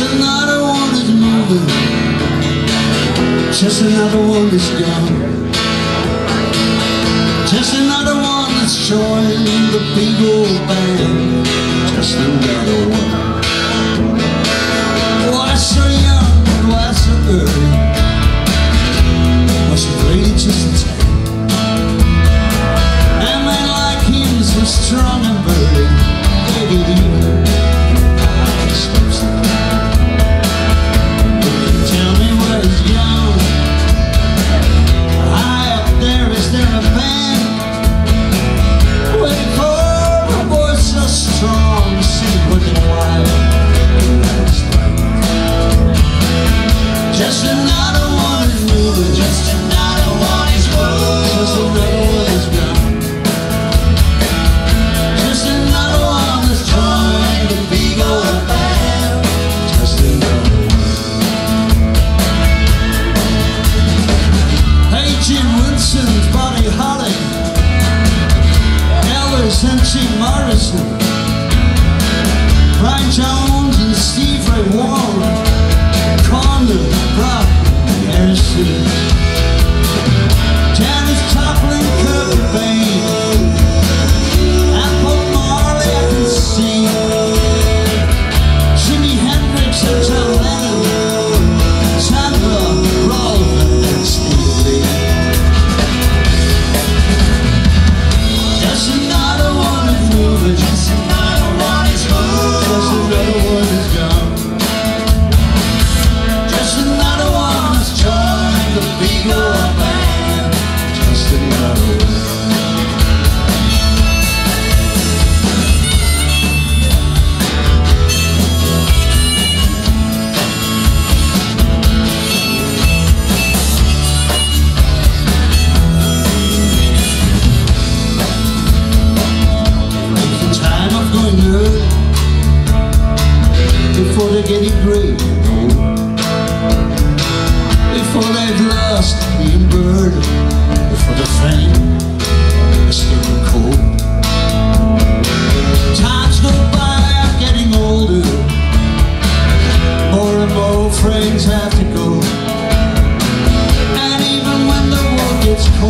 Just another one is moving. Just another one is gone. Just another one is showing the beat. Cincy Morrison, Brian Jones and Stevie Ray Vaughan. good before they get it great. Before they've lost being burned before the fame is getting cold. Times go by I'm getting older. More and more friends have to go. And even when the war gets cold